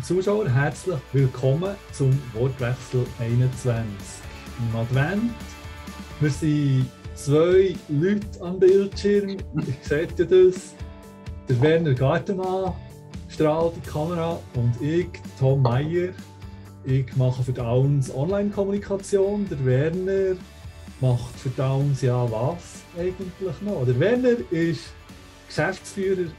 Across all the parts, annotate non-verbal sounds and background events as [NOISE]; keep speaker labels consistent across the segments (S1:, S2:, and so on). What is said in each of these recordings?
S1: liebe Zuschauer, herzlich willkommen zum Wortwechsel 21 im Advent. Wir sind zwei Leute am Bildschirm. Ich sehe das. Der Werner Gartenmann strahlt die Kamera und ich, Tom Meyer. Ich mache für Downs Online-Kommunikation. Der Werner macht für Downs ja was eigentlich noch? Der Werner ist Geschäftsführer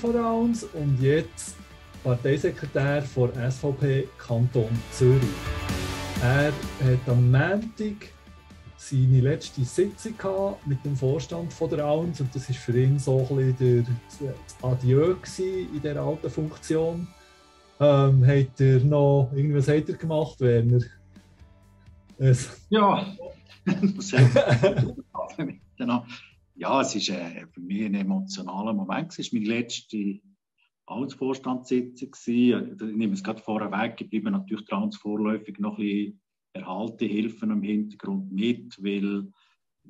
S1: von Downs und jetzt Parteisekretär von SVP Kanton Zürich. Er hat am Montag seine letzte Sitzung mit dem Vorstand von der AUNS und das war für ihn so ein bisschen das Adieu in dieser alten Funktion. Ähm, hat er noch irgendwas hat er gemacht, Werner?
S2: Es ja, [LAUGHS] [LAUGHS] ja, es war äh, für mich ein emotionaler Moment. Es war meine letzte als Vorstandssitzung. Ich nehme es gerade vorweg, bleiben natürlich trans vorläufig noch ein bisschen erhalten, Hilfen im Hintergrund mit, weil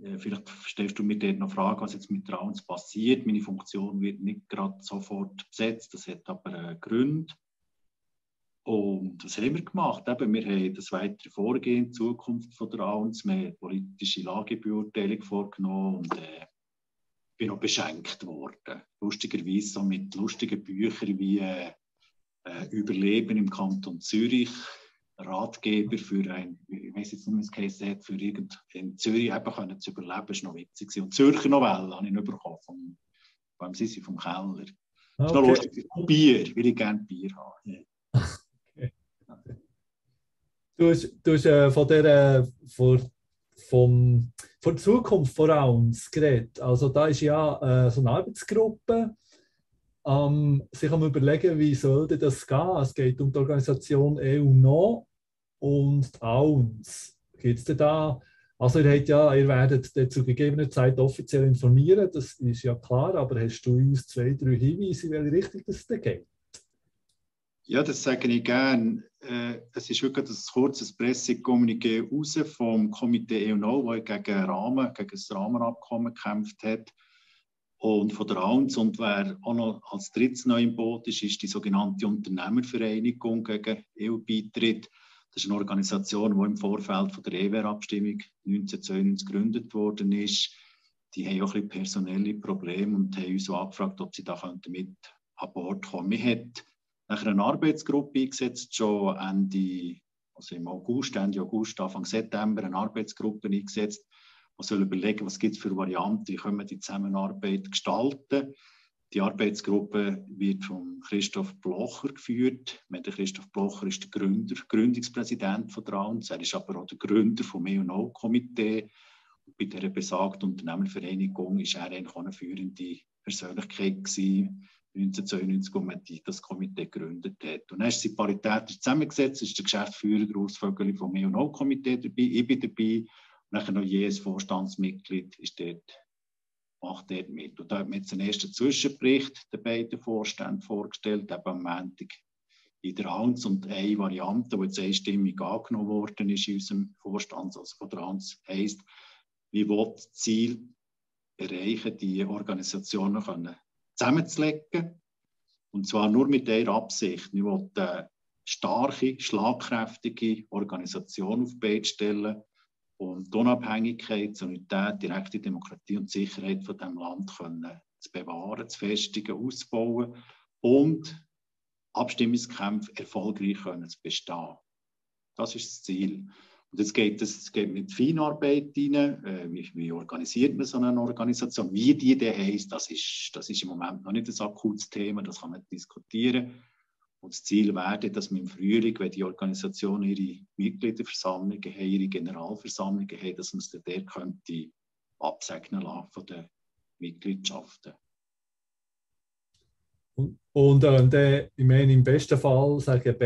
S2: äh, vielleicht stellst du mir dort noch Fragen, was jetzt mit Trans passiert. Meine Funktion wird nicht gerade sofort besetzt, das hat aber äh, Gründe. Und was haben wir gemacht? Eben, wir haben das weitere Vorgehen, die Zukunft von der AUNS, wir haben politische Lagebeurteilung vorgenommen und äh, bin noch beschenkt worden. Lustigerweise so mit lustigen Büchern wie äh, äh, Überleben im Kanton Zürich, Ratgeber für ein, ich weiß jetzt nicht, wie es hat, für irgend in Zürich eben können zu überleben, ist noch witzig. Und Zürcher Novelle habe ich nicht bekommen, vom, beim Sissi vom Keller. Okay. Das ist noch lustig. Bier, will ich gerne Bier haben. [LAUGHS] Okay.
S1: Du hast, du hast äh, von der, von, vom von der Zukunft von uns geredet. Also da ist ja äh, so eine Arbeitsgruppe, ähm, sich am überlegen, wie sollte das gehen. Es geht um die Organisation EU noch und uns. Gibt es da? Also ihr, habt ja, ihr werdet zu gegebener Zeit offiziell informieren, das ist ja klar, aber hast du uns zwei, drei Hinweise, in welche Richtung das geht?
S2: Ja, das sage ich gerne. Äh, es ist wirklich ein kurzes Pressekommuniqué raus vom Komitee EUNO, das gegen, Rahmen, gegen das Rahmenabkommen gekämpft hat. Und von der AUNS und wer auch noch als drittes neu im Boot ist, ist die sogenannte Unternehmervereinigung gegen EU-Beitritt. Das ist eine Organisation, die im Vorfeld von der EWR-Abstimmung 1992 gegründet worden ist. Die haben auch ein bisschen personelle Probleme und haben uns so angefragt, ob sie da mit an Bord kommen könnten nachher eine Arbeitsgruppe eingesetzt, schon Ende, also im August, Ende August, Anfang September eine Arbeitsgruppe eingesetzt, die soll überlegen, was gibt es für Varianten, wie können wir die Zusammenarbeit gestalten. Die Arbeitsgruppe wird von Christoph Blocher geführt. Christoph Blocher ist der Gründer, Gründungspräsident von Trans. Er ist aber auch der Gründer vom E&O-Komitee. Bei dieser besagten Unternehmervereinigung ist er eigentlich auch eine führende Persönlichkeit gewesen, 1992, wo man das Komitee gegründet hat. Und dann ist sie paritätisch zusammengesetzt, ist der Geschäftsführer Grossvögeli vom E&O-Komitee dabei, ich bin dabei, und dann noch jedes Vorstandsmitglied ist dort, macht dort mit. Und da hat man jetzt den ersten Zwischenbericht der beiden Vorstände vorgestellt, eben am Montag in der Hans und eine Variante, die jetzt einstimmig angenommen worden ist in unserem Vorstand, also von der Hans, heisst, wie will das Ziel erreichen, die Organisationen können zusammenzulegen. Und zwar nur mit der Absicht, wir wollen eine starke, schlagkräftige Organisation auf die Beine stellen und die Unabhängigkeit, Solidität, direkte Demokratie und Sicherheit von diesem Land können zu bewahren, zu festigen, auszubauen und Abstimmungskämpfe erfolgreich können zu bestehen. Das ist das Ziel. Und jetzt geht es geht mit Feinarbeit rein. Äh, wie, wie, organisiert man so eine Organisation? Wie die denn heisst, das ist, das ist im Moment noch nicht ein akutes Thema, das kann man diskutieren. Und das Ziel wäre, dass man im Frühling, wenn die Organisation ihre Mitgliederversammlungen haben, ihre Generalversammlungen haben, dass man es dann der könnte absegnen lassen von den Mitgliedschaften.
S1: Und, und äh, ich meine, im besten Fall sagen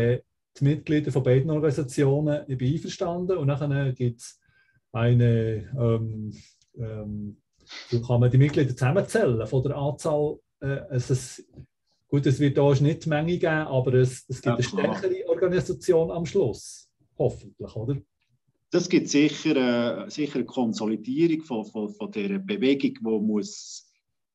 S1: die Mitglieder von beiden Organisationen ich bin einverstanden und dann gibt es eine, ähm, ähm, so kann man die Mitglieder zusammenzählen von der Anzahl. Äh, es, gut, es wird da nicht die Menge geben, aber es, es gibt ja, eine stärkere Organisation am Schluss, hoffentlich, oder?
S2: Das gibt sicher, äh, sicher eine Konsolidierung von, von, von dieser Bewegung, die muss,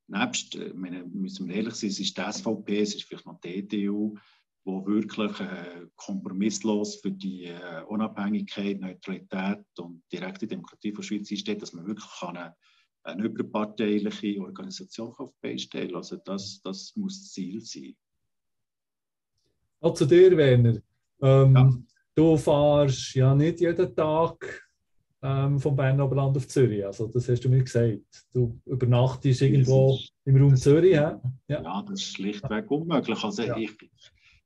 S2: nebst, äh, meine, müssen wir ehrlich sein, es ist die SVP, es ist vielleicht noch die EDU, wo wirklich äh, kompromisslos für die äh, Unabhängigkeit, Neutralität und direkte Demokratie von der Schweiz einsteht, dass man wirklich eine, eine überparteiliche Organisation auf stellen kann. Also das, das muss das Ziel sein.
S1: Auch zu dir, Werner. Ähm, ja. Du fährst ja nicht jeden Tag ähm, vom Bern Oberland auf Zürich. Also das hast du mir gesagt. Du übernachtest irgendwo ist, im Raum Zürich.
S2: Ja. ja, das ist schlichtweg unmöglich. Also ja. ich,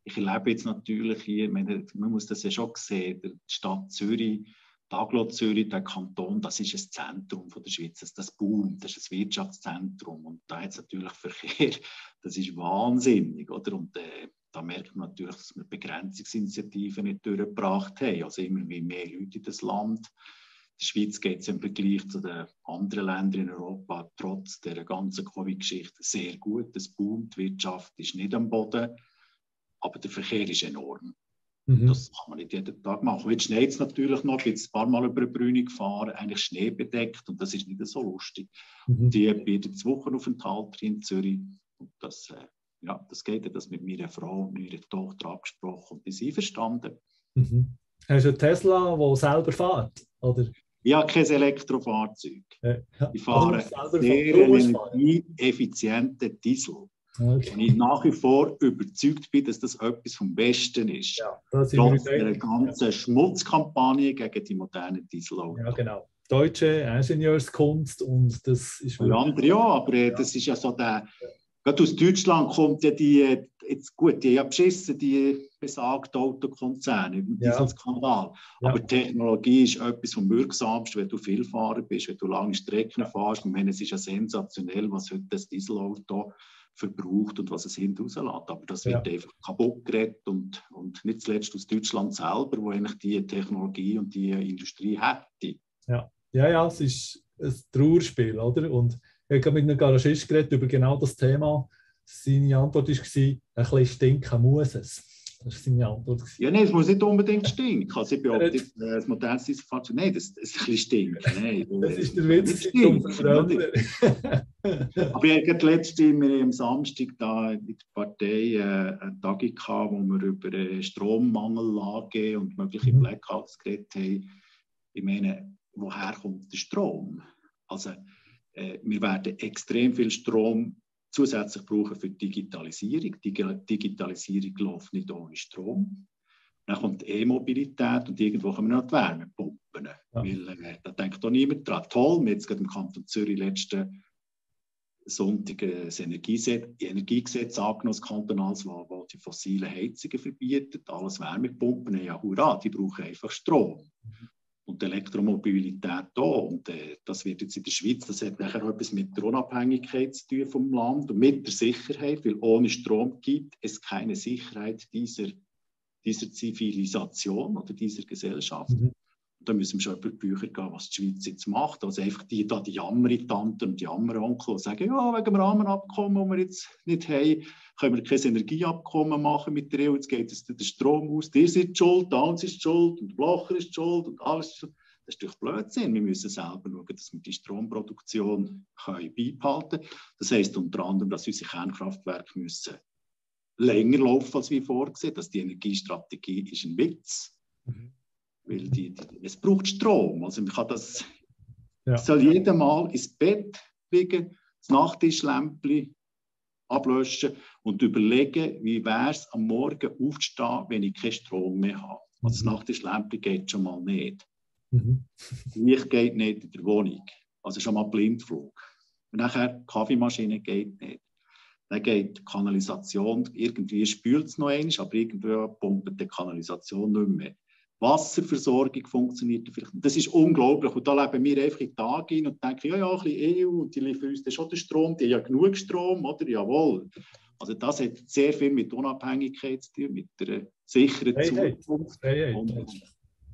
S2: ich lebe jetzt natürlich hier, man muss das ja schon sehen, die Stadt Zürich, Daglo Zürich, der Kanton, das ist ein Zentrum von der Schweiz, das, das boomt, das ist ein Wirtschaftszentrum und da hat es natürlich [LAUGHS] Verkehr, das ist wahnsinnig, oder? Und äh, da merkt man natürlich, dass wir Begrenzungsinitiativen nicht durchgebracht haben, also immer mehr Leute in das Land. Die Schweiz geht es im Vergleich zu den anderen Ländern in Europa trotz der ganzen Covid-Geschichte sehr gut. Es boomt, die Wirtschaft ist nicht am Boden aber der Verkehr ist enorm. Mhm. Das kann man nicht jeden Tag machen. Jetzt schneit es natürlich noch, jetzt ein paar Mal über eine Brüne gefahren, eigentlich schneebedeckt und das ist nicht so lustig. Mhm. Die bietet zwei Wochenaufenthalt in Zürich und das, äh, ja, das geht das mit meiner Frau und meiner Tochter abgesprochen und die sind einverstanden.
S1: Mhm. Hast du einen Tesla, der selber fährt? Oder?
S2: Ich habe kein Elektrofahrzeug. Ja. Ich fahre sehr energieeffizienten Diesel. Okay. Und ich nach wie vor überzeugt bin, dass das etwas vom Besten ist. Ja, das ist Trotz der ganzen ja. Schmutzkampagne gegen die modernen Dieselautos.
S1: Ja, genau. Deutsche Ingenieurskunst und das ist...
S2: Für andere ja, aber äh, ja. das ist ja so der... Gerade aus Deutschland kommt ja die, jetzt gut, die haben beschissen, die besagten Autokonzerne über ja. diesen Skandal. Ja. Aber Technologie ist etwas vom Wirksamsten, wenn du Vielfahrer bist, wenn du lange Strecken fährst. Ich meine, es ist ja sensationell, was heute das Dieselauto verbraucht und was es hinten rauslässt. Aber das wird ja. einfach kaputt geredet und, und nicht zuletzt aus Deutschland selber, wo eigentlich die Technologie und die Industrie hätte.
S1: Ja, ja, ja es ist ein Trauerspiel, oder? Und ich habe mit einem Garagist geredet über genau das Thema. Seine Antwort war, ein bisschen stinken muss es. Das ist seine Antwort.
S2: Ja, nein, es muss nicht unbedingt stinken. Also ich behaupte, äh, das modernste Fahrzeug, nein, das, das ist ein bisschen stinken. [LAUGHS] Nein,
S1: das ist der Witz. [LAUGHS]
S2: Aber ich hatte letzte wir am Samstag da in der Partei äh, eine Tagung gehabt, wo wir über Strommangellage und mögliche mhm. Blackouts geredet haben. Ich meine, woher kommt der Strom? Also, äh, wir werden extrem viel Strom zusätzlich brauchen für die Digitalisierung. Die Digitalisierung läuft nicht ohne Strom. Dann kommt die E-Mobilität und irgendwo können wir noch die Wärmepumpen. Ja. Weil äh, da denkt auch niemand dran. Toll, wir haben jetzt gerade im Kanton Zürich letzten Sonntag das Energiegesetz, Energiegesetz angenommen, das kantonales, wo, wo die fossilen Heizungen verbietet. Alles Wärmepumpen, ja hurra, die brauchen einfach Strom. Mhm und Elektromobilität da. Und äh, das wird jetzt in der Schweiz, das hat nachher auch etwas mit der Unabhängigkeit zu tun vom Land und mit der Sicherheit, weil ohne Strom gibt es keine Sicherheit dieser, dieser Zivilisation oder dieser Gesellschaft. Mhm. Da müssen wir schon über die Bücher gehen, was die Schweiz jetzt macht. Also einfach die, da die Jammertanten und die Jammeronkel, die sagen, ja, wegen dem Rahmenabkommen, das wir jetzt nicht haben, können wir kein Energieabkommen machen mit der EU, jetzt geht es den Strom aus, ihr seid schuld, der uns ist schuld und der Blocher ist schuld und alles. Das ist durch Blödsinn. Wir müssen selber schauen, dass wir die Stromproduktion können beibehalten können. Das heisst unter anderem, dass unsere Kernkraftwerke müssen länger laufen als wie vorgesehen, dass die Energiestrategie ist ein Witz. Mhm. Weil die, die, es braucht Strom. Also man kann das, ja. soll jeder mal ins Bett liegen, das Nachttischlämpchen ablöschen und überlegen, wie wäre es am Morgen aufzustehen, wenn ich keinen Strom mehr habe. Also das mhm. Nachttischlämpchen geht schon mal nicht. Mhm. Licht geht nicht in der Wohnung. Also schon mal Blindflug. Und nachher die Kaffeemaschine geht nicht. Dann geht die Kanalisation, irgendwie spült es noch einmal, aber irgendwie pumpt die Kanalisation nicht mehr. Wasserversorgung funktioniert vielleicht. Das ist unglaublich. Und da leben wir einfach in Tag ein und denken, ja, ja, ein bisschen EU und die liefern uns dann schon den Strom, die haben ja genug Strom, oder? Jawohl. Also das hat sehr viel mit Unabhängigkeit zu tun, mit der sicheren hey, Zukunft. Hey, hey,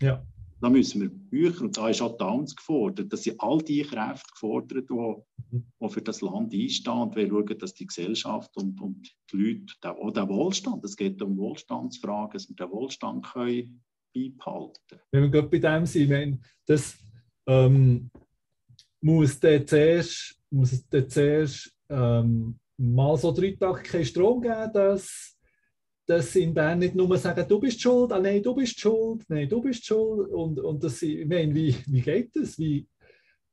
S2: ja. Da müssen wir Bücher, und da ist auch Downs gefordert, dass sie all die Kräfte gefordert, die, mhm. die für das Land einstehen und wir schauen, dass die Gesellschaft und, und die Leute, auch der Wohlstand, es geht um Wohlstandsfragen, dass wir den Wohlstand können beibehalten.
S1: Wenn wir gerade bei dem sind, wenn das ähm, muss der zuerst, muss es zuerst ähm, mal so drei Tage keinen Strom geben, dass dass sie in Bern nicht nur sagen, du bist schuld, ah nein, du bist schuld, nein, du bist schuld. Und, und dass ich meine, wie, wie geht das? Wie,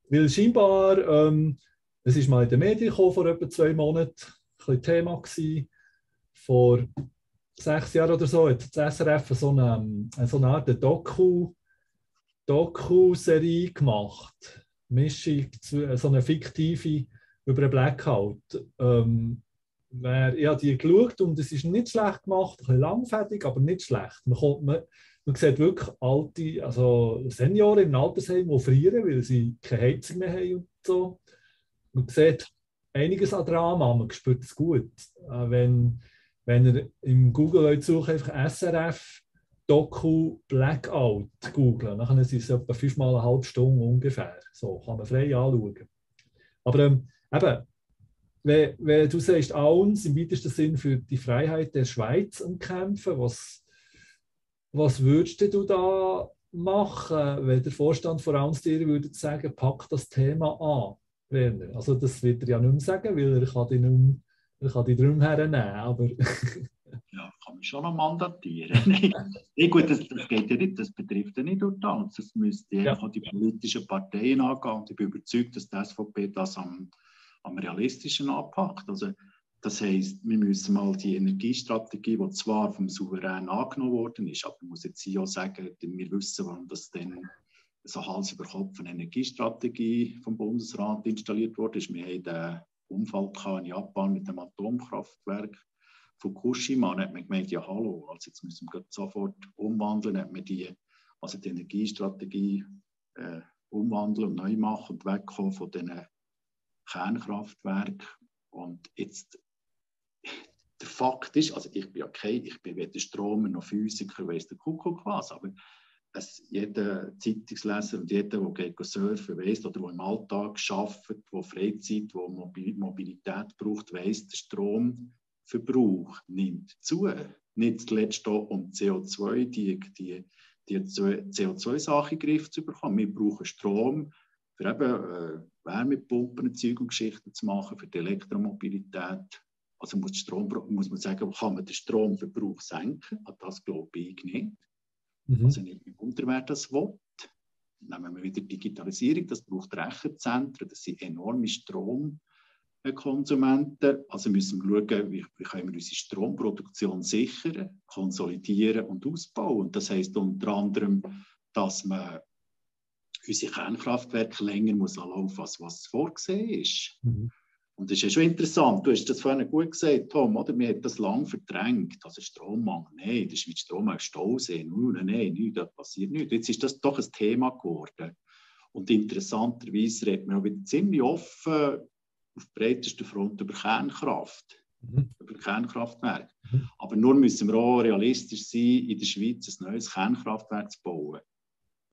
S1: weil scheinbar, ähm, es ist mal in den Medien gekommen, vor etwa zwei Monaten, ein Thema gewesen, vor sechs Jahren oder so, hat das SRF so eine, so eine Art Doku, Doku-Serie gemacht. Mischung, so eine fiktive über einen Blackout. Ähm, wer, ich habe die geschaut und es ist nicht schlecht gemacht, ein bisschen langfertig, aber nicht schlecht. Man, kommt, man, man sieht wirklich alte, also Senioren im Altersheim, die frieren, weil sie keine Heizung mehr haben und so. Man sieht einiges an Drama, man spürt es gut. Äh, wenn, wenn ihr im Google sucht, einfach SRF Doku Blackout googeln, dann ist es etwa fünfmal eine halbe Stunde ungefähr. So kann man frei anschauen. Aber ähm, eben, wenn, wenn du sagst, uns im weitesten Sinn für die Freiheit der Schweiz umkämpfen, was, was würdest du da machen, wenn der Vorstand von uns dir würde sagen, pack das Thema an, Werner? Also das wird er ja nicht mehr sagen, weil er kann dich, nicht mehr, er kann dich drum hernehmen, aber... [LAUGHS]
S2: ja, kann man schon noch mandatieren. [LAUGHS] nee, gut, das, das, geht ja nicht, das betrifft ja nicht nur das. Das müsste ja. die politischen Parteien angehen und ich bin überzeugt, dass die SVP das am am realistischen anpackt. Also, das heißt, wir müssen mal die Energiestrategie, die zwar vom Souverän angenommen worden ist, aber ich muss jetzt hier auch sagen, wir wissen, warum das dann so Hals über Kopf eine Energiestrategie vom Bundesrat installiert wurde. Wir haben den Unfall in Japan mit dem Atomkraftwerk Fukushima. Dann hat man gemeint, ja hallo, also jetzt müssen wir sofort umwandeln. Hat man die, also die Energiestrategie äh, umwandeln und neu machen und wegkommen von diesen Kernkraftwerke. Und jetzt, der Fakt ist, also ich bin kein, ich bin weder Stromer noch Physiker, weiß der Kuckuck was, aber es, jeder Zeitungsleser und jeder, der geht surfen weiss, oder der im Alltag arbeitet, der Freizeit, der Mobilität braucht, weiss, der Stromverbrauch nimmt zu. Nicht zuletzt auch um CO2, die, die, die CO2-Sache in den Griff zu bekommen. Wir brauchen Strom für eben äh, Wärmepumpen, Zeug und Geschichten zu machen, für die Elektromobilität. Also muss, Strom, muss man sagen, kann man den Stromverbrauch senken? An das glaube ich nicht. Mhm. Also nicht mehr unter, wer das will. Nehmen wir wieder Digitalisierung, das braucht Rechenzentren, das sind enorme Stromkonsumenten. Also müssen wir schauen, wie, wie können wir unsere Stromproduktion sichern, konsolidieren und ausbauen. Und das heißt unter anderem, dass man unsere Kernkraftwerke länger muss laufen als was vorgesehen ist. Mhm. Und das ist ja schon interessant. Du hast das vorhin gut gesagt, Tom, oder? Wir haben das lange verdrängt. Also Strommangel, nein, das ist wie Strom aus Stausee. Nein, nein, nein, da passiert nichts. Jetzt ist das doch ein Thema geworden. Und interessanterweise redet man auch wieder ziemlich offen auf breitester Front über Kernkraft, mhm. über Kernkraftwerke. Mhm. Aber nur müssen wir auch realistisch sein, in der Schweiz ein neues Kernkraftwerk zu bauen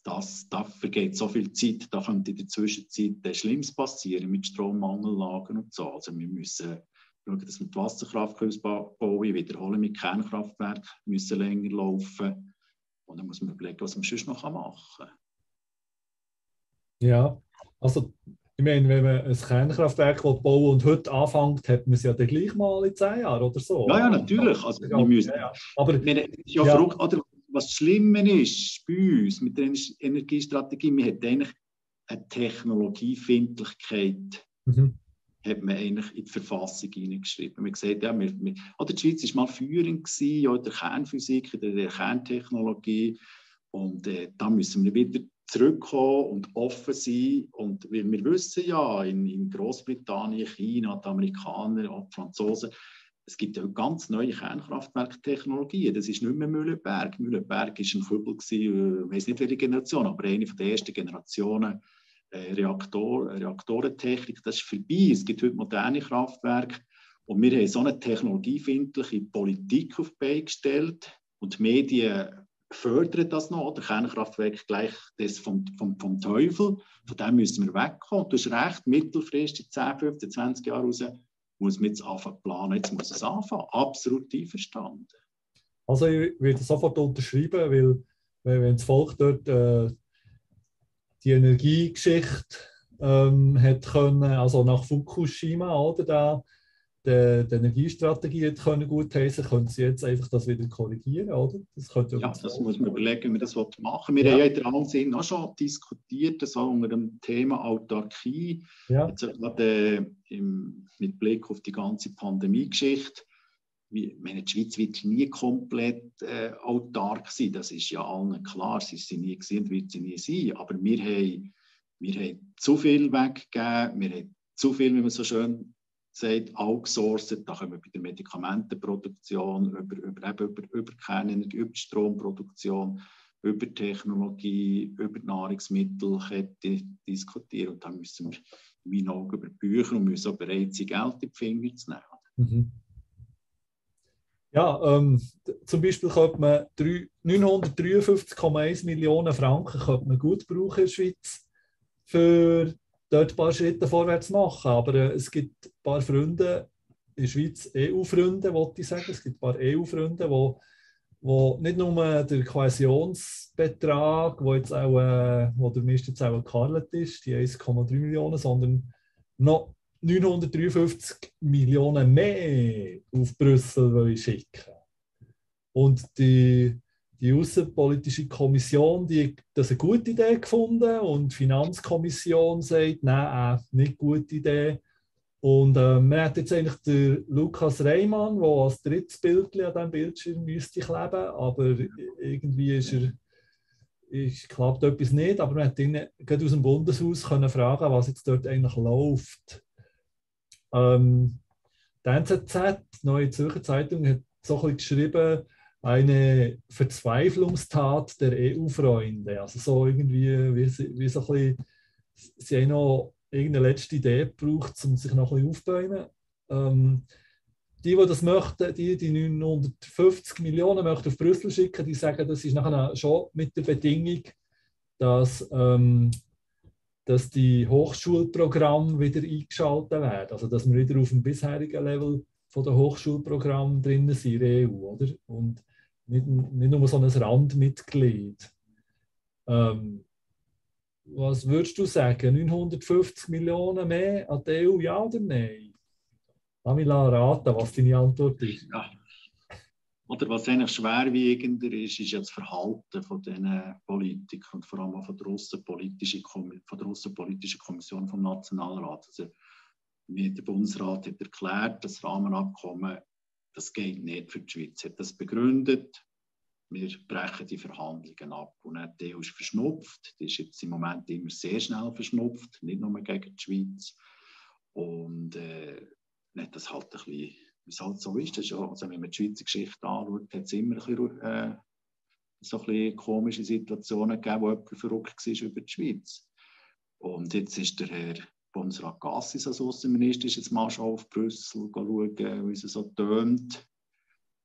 S2: das, da vergeht so viel Zeit, da könnte in der Zwischenzeit Schlimmes passieren mit Strommangellagen und so. Also wir müssen schauen, dass wir die Wasserkrafthäuser wiederholen mit Kernkraftwerken, müssen länger laufen. Und dann muss man überlegen, was man sonst noch machen kann.
S1: Ja, also ich meine, wenn man ein Kernkraftwerk bauen und heute anfängt, hat man es ja dann gleich mal in zehn Jahren oder so.
S2: Ja, ja, natürlich. Also, wir müssen, ja, ja. Aber, meine, ja, ja. Verrückt, oder was Schlimme ist bei uns mit der Energiestrategie, man hat eigentlich eine Technologiefindlichkeit mhm. hat man eigentlich in die Verfassung hineingeschrieben. Man sieht, ja, wir, wir, oder die Schweiz war mal führend gewesen, ja, in der Kernphysik, in der Kerntechnologie. Und äh, da müssen wir wieder zurückkommen und offen sein. Und wir, wir wissen ja, in, in Großbritannien, China, die Amerikaner, auch die Franzosen, es gibt ja ganz neue Kernkraftwerktechnologien. Das ist nicht mehr Mühlenberg. Mühlenberg war ein Kübel, ich weiß nicht welche Generation, aber eine der ersten Generationen äh, Reaktor, Reaktorentechnik. Das ist vorbei. Es gibt heute moderne Kraftwerke. Und wir haben so eine technologiefindliche Politik auf die Beine gestellt. Und die Medien fördern das noch. Der Kernkraftwerk gleich das vom, vom, vom Teufel. Von dem müssen wir wegkommen. Du hast recht, mittelfristig 10, 15, 20 Jahre raus muss man jetzt anfangen planen, jetzt muss es anfangen. Absolut einverstanden.
S1: Also ich würde sofort unterschreiben, weil wenn das Volk dort äh, die Energiegeschichte ähm, hat können, also nach Fukushima, oder da, die, die Energiestrategie können gut heißen, können Sie jetzt einfach das wieder korrigieren, oder?
S2: Das könnte ja, das muss man überlegen, wie wir das machen Wir ja. haben ja in der Ansehen auch schon diskutiert, das auch unter dem Thema Autarkie, ja. jetzt gerade äh, im, mit Blick auf die ganze Pandemie-Geschichte. Meine, die Schweiz wird nie komplett äh, autark sein, das ist ja allen klar, sie ist sie nie gesehen, wird sie nie sein, aber wir haben, wir haben zu viel weggegeben, wir haben zu viel, wie man so schön sagt, outsourced, da kommen wir bei der Medikamentenproduktion, über, über, über, über Kernenergie, über die Stromproduktion, über Technologie, über die Nahrungsmittelkette diskutieren. Und da müssen wir in meinen Augen über Bücher und müssen auch bereit sein, Geld in die Finger zu nehmen. Mhm.
S1: Ja, ähm, zum Beispiel könnte man 953,1 Millionen Franken man gut brauchen in der Schweiz für dort ein paar Schritte vorwärts machen. Aber äh, es gibt ein paar Freunde in der Schweiz, EU-Freunde, wollte ich sagen. Es gibt ein paar EU-Freunde, wo, wo nicht nur der Kohäsionsbetrag, wo jetzt auch, äh, wo der Mist jetzt auch gekarlet ist, die 1,3 Millionen, sondern noch 953 Millionen mehr auf Brüssel schicken. Und die die Außenpolitische Kommission die das eine gute Idee gefunden und die Finanzkommission sagt, nein, äh, nicht gute Idee. Und äh, man hat jetzt eigentlich den Lukas Reimann, der als drittes Bild an diesem Bildschirm müsste kleben, aber irgendwie ist er, ich klappt etwas nicht, aber man hat ihn gerade aus dem Bundeshaus können fragen, was jetzt dort eigentlich läuft. Ähm, die NZZ, die Neue Zürcher Zeitung, hat so ein bisschen geschrieben, eine Verzweiflungstat der EU-Freunde. Also so irgendwie, wie, wie so ein bisschen, sie haben noch irgendeine letzte Idee gebraucht, um sich noch ein bisschen aufzubauen. Ähm, die, die das möchten, die, die 950 Millionen möchten auf Brüssel schicken, die sagen, das ist nachher schon mit der Bedingung, dass, ähm, dass die Hochschulprogramme wieder eingeschaltet werden. Also dass wir wieder auf dem bisherigen Level von der Hochschulprogramm drinnen sind in der EU. Oder? Und nicht, nicht nur so ein Randmitglied. Ähm, was würdest du sagen? 950 Millionen mehr an die EU, ja oder nein? Lass mich raten, was deine Antwort ist. Ja.
S2: Oder was eigentlich schwerwiegender ist, ist ja das Verhalten von diesen Politikern und vor allem von der Russenpolitischen Russen Kommission vom Nationalrat. Also, der Bundesrat hat erklärt, das Rahmenabkommen das geht nicht für die Schweiz. Hat das begründet. Wir brechen die Verhandlungen ab. Und die EU ist verschnupft. Die ist jetzt im Moment immer sehr schnell verschnupft, nicht nur gegen die Schweiz. Und äh, nicht das halt ein bisschen, wie es halt so ist. Das ist also wenn man die Schweizer Geschichte anschaut, hat es immer ein bisschen, äh, so ein bisschen komische Situationen gegeben, wo jemand verrückt war über die Schweiz. Und jetzt ist der Herr Bundesrat Gassis als Außenminister ist jetzt mal schon auf Brüssel schauen, wie es so tönt.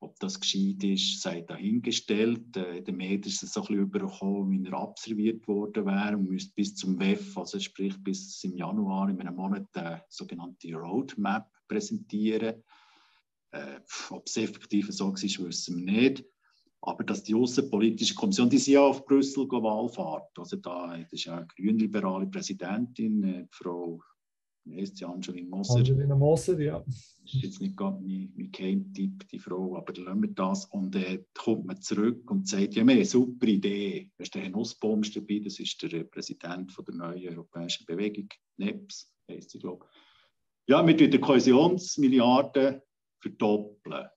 S2: Ob das gescheit ist, sei dahingestellt. Äh, in den Medien ist es so ein bisschen übergekommen, wie er abserviert worden wäre und müsste bis zum WEF, also sprich bis im Januar, in einem Monat, eine sogenannte Roadmap präsentieren. Äh, ob es effektiv so ist, wissen wir nicht. Aber dass die Außenpolitische Kommission, die sind ja auf Brüssel Wahlfahrt. Also da das ist ja eine grünliberale Präsidentin, äh, Frau wie heißt sie, Angelina Moser.
S1: Angelina Moser, ja.
S2: Das ist jetzt nicht gerade mein, mein Geheimtipp, die Frau, aber dann lassen wir das. Und äh, kommt man zurück und sagt, ja, mehr super Idee. Da ist der Herr Nussbaum dabei, das ist der Präsident von der neuen europäischen Bewegung, NEPS, heisst sie, glaube ich. Ja, wir die Kohäsionsmilliarden verdoppeln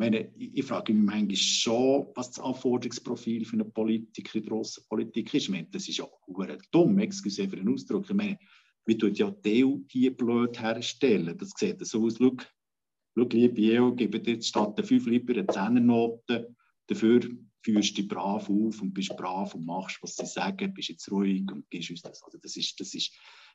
S2: meine, ich frage mich manchmal schon, was das Anforderungsprofil für eine Politiker in der Politik ist. Ich meine, das ist ja dumm, excuse für den Ausdruck. Ich meine, wie tut ja die EU hier blöd herstellen? Das sieht so aus, schau, liebe EU, gebe dir statt der 5 lieber eine 10er dafür führst du dich brav auf und bist brav und machst, was sie sagen, bist jetzt ruhig und gibst uns das. Also das ist, das ist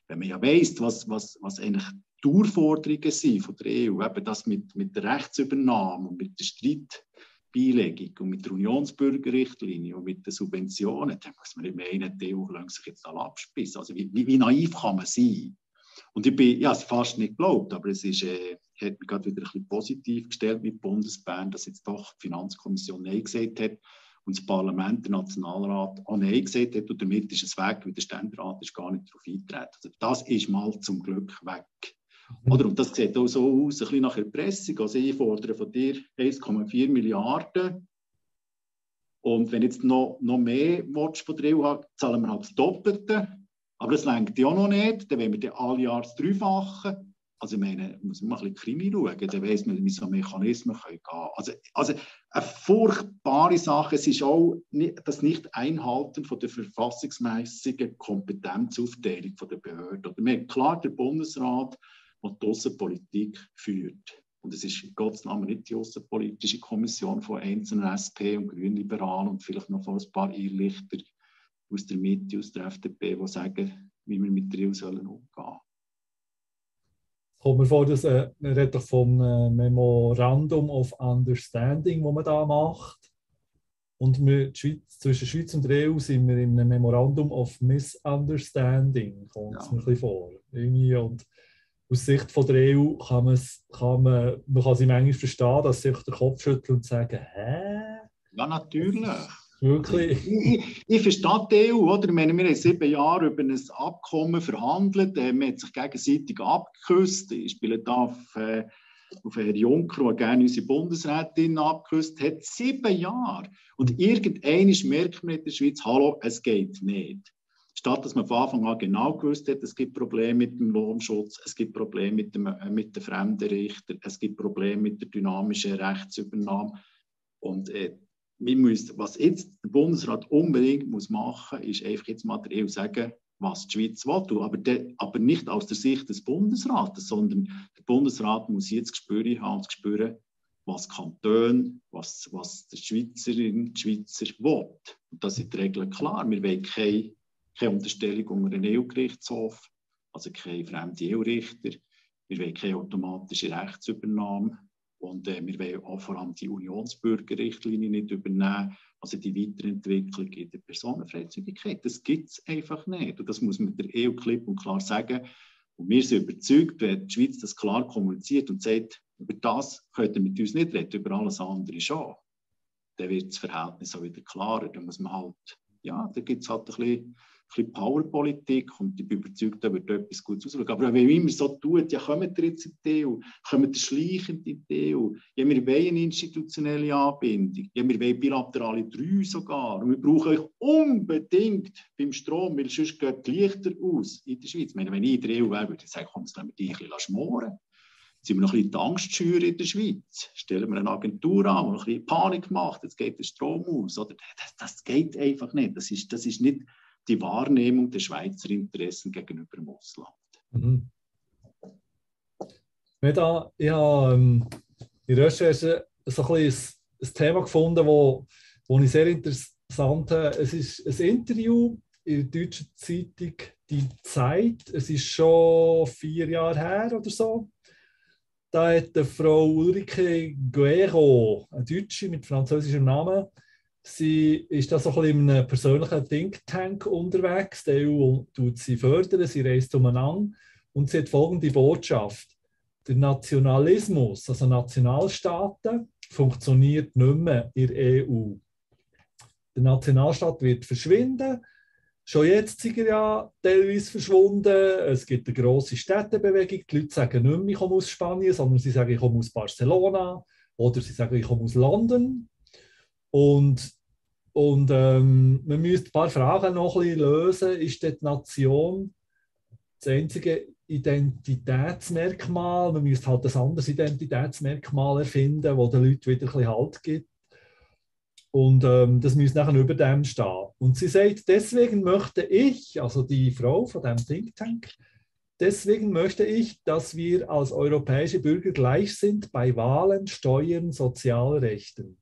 S2: wenn man ja weiss, was, was, was eigentlich die Urforderungen sind von der EU, eben das mit, mit der Rechtsübernahme und mit der Streitbeilegung und mit der Unionsbürgerrichtlinie und mit den Subventionen, dann muss man nicht meinen, die EU lässt sich jetzt alle abspissen. Also wie, wie, wie, naiv kann man sein? Und ich bin, ja, es fast nicht geglaubt, aber es ist, äh, hat mich gerade wieder ein bisschen positiv gestellt mit Bundesbern, dass jetzt doch die Finanzkommission Nein gesagt hat und das Parlament, der Nationalrat, auch Nein gesagt hat und damit ist es weg, weil der Ständerat ist gar nicht darauf eingetreten. Also das ist mal zum Glück weg. Mhm. Oder, und das sieht auch so aus, ein bisschen nach Erpressung. Also ich fordere von dir 1,4 Milliarden. Und wenn jetzt noch, noch mehr Watch von dir haben, zahlen wir halt das Doppelte. Aber das lenkt ja auch noch nicht. Dann wollen wir dann alle Jahre das Dreifache. Also ich meine, muss man ein bisschen Krimi schauen, dann weiss man, wie so Mechanismen gehen können. Also, also eine furchtbare Sache, es ist auch das Nicht-Einhalten der verfassungsmäßigen Kompetenzaufteilung der Behörden. Oder man klar der Bundesrat, der die Außenpolitik führt. Und es ist in Gottes Namen nicht die außenpolitische Kommission von einzelnen SP und Grünliberalen und vielleicht noch von ein paar Irrlichter aus der Mitte, aus der FDP, die sagen, wie wir mit der EU sollen umgehen sollen
S1: kommt mir vor, dass äh, man redet doch vom äh, Memorandum of Understanding, das man da macht. Und wir, Schweiz, zwischen Schweiz und der EU sind wir in einem Memorandum of Misunderstanding, kommt es ja. mir ein bisschen vor. Irgendwie. Und aus Sicht von der EU kann, kann man, man kann sie manchmal verstehen, dass sie sich den Kopf schütteln und sagen, hä?
S2: Ja, natürlich.
S1: Wirklich?
S2: Ich, verstehe die EU, oder? Ich meine, wir haben sieben Jahre über ein Abkommen verhandelt, äh, man hat sich gegenseitig abgeküsst. Ich spiele da auf, äh, auf Herrn Juncker, der gerne unsere Bundesrätin abgeküsst hat. Sieben Jahre. Und irgendwann merkt man in der Schweiz, hallo, es geht nicht. Statt dass man von Anfang an genau gewusst hat, es gibt Probleme mit dem Lohnschutz, es gibt Probleme mit, dem, äh, mit den Fremdenrichtern, es gibt Probleme mit der dynamischen Rechtsübernahme. Und äh, wir müssen, was jetzt der Bundesrat unbedingt muss machen muss, ist einfach jetzt mal der EU sagen, was die Schweiz will. Aber, de, aber nicht aus der Sicht des Bundesrates, sondern der Bundesrat muss jetzt Gespür haben, spüren, was Kanton, was, was der Schweizerin, die Schweizer will. Und das sind die Regeln klar. Wir wollen keine, keine Unterstellung unter den EU-Gerichtshof, also keine fremde EU-Richter. Wir wollen keine automatische Rechtsübernahme. Und äh, wir wollen auch vor allem die Unionsbürgerrichtlinie nicht übernehmen, also die Weiterentwicklung in der Personenfreizügigkeit. Das gibt es einfach nicht. Und das muss man der EU klipp und klar sagen. Und wir sind überzeugt, wenn die Schweiz das klar kommuniziert und sagt, über das könnt ihr mit uns nicht reden, über alles andere schon, dann wird das Verhältnis auch wieder klarer. Da muss man halt, ja, da gibt es halt ein bisschen bisschen Powerpolitik und ich bin überzeugt, da wird etwas Gutes rausschauen. Aber wenn man immer so tut, ja, kommen wir jetzt in die EU, kommen wir schleichend in die EU, ja, wir wollen eine institutionelle Anbindung, ja, wir wollen bilaterale drei sogar und wir brauchen euch unbedingt beim Strom, weil sonst geht die Lichter aus in der Schweiz. Ich meine, wenn ich in der EU wäre, würde ich sagen, komm, jetzt lassen wir die ein bisschen schmoren sind wir noch ein bisschen die in der Schweiz. Stellen wir eine Agentur an, die noch ein bisschen Panik macht, jetzt geht der Strom aus. Oder? Das, das geht einfach nicht. Das ist, das ist nicht die Wahrnehmung der Schweizer Interessen gegenüber dem Ausland. Mhm.
S1: Ich habe ähm, in Recherche so ein, ein, Thema gefunden, wo, wo ich sehr interessant habe. Es ist ein Interview in der deutschen Zeitung Die Zeit. Es ist schon vier Jahre her oder so. Da hat Frau Ulrike Guerro, eine Deutsche mit französischem Namen, Sie ist da so in einem persönlichen Think Tank unterwegs. Die EU tut sie fördern, sie reist umeinander und sie hat folgende Botschaft. Der Nationalismus, also Nationalstaaten, funktioniert nicht mehr in der EU. Der Nationalstaat wird verschwinden. Schon jetzt sind er ja teilweise verschwunden. Es gibt eine grosse Städtebewegung. Die Leute sagen nicht mehr, ich komme aus Spanien, sondern sie sagen, ich komme aus Barcelona. Oder sie sagen, ich komme aus London. Und, und ähm, man müsste ein paar Fragen noch ein lösen. Ist die Nation das einzige Identitätsmerkmal? Man müsste halt ein anderes Identitätsmerkmal erfinden, das den Leuten wieder ein bisschen Halt gibt. Und ähm, das müsste nachher über dem stehen. Und sie sagt, deswegen möchte ich, also die Frau von dem Think Tank, deswegen möchte ich, dass wir als europäische Bürger gleich sind bei Wahlen, Steuern, Sozialrechten.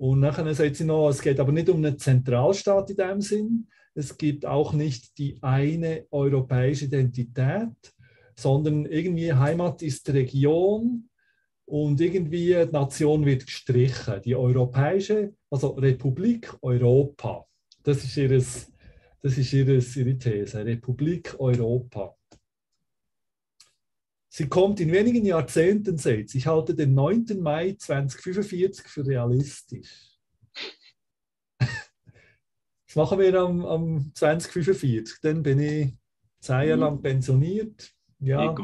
S1: Und nachher sagt sie noch, es geht aber nicht um einen Zentralstaat in dem Sinn. Es gibt auch nicht die eine europäische Identität, sondern irgendwie Heimat ist Region und irgendwie die Nation wird gestrichen. Die europäische, also Republik Europa. Das ist, ihres, das ist ihres, ihre These, Republik Europa. Sie kommt in wenigen Jahrzehnten, sagt Ich halte den 9. Mai 2045 für realistisch. [LAUGHS] Was machen wir am, am 2045? Dann bin ich zehn Jahre lang pensioniert. Ja,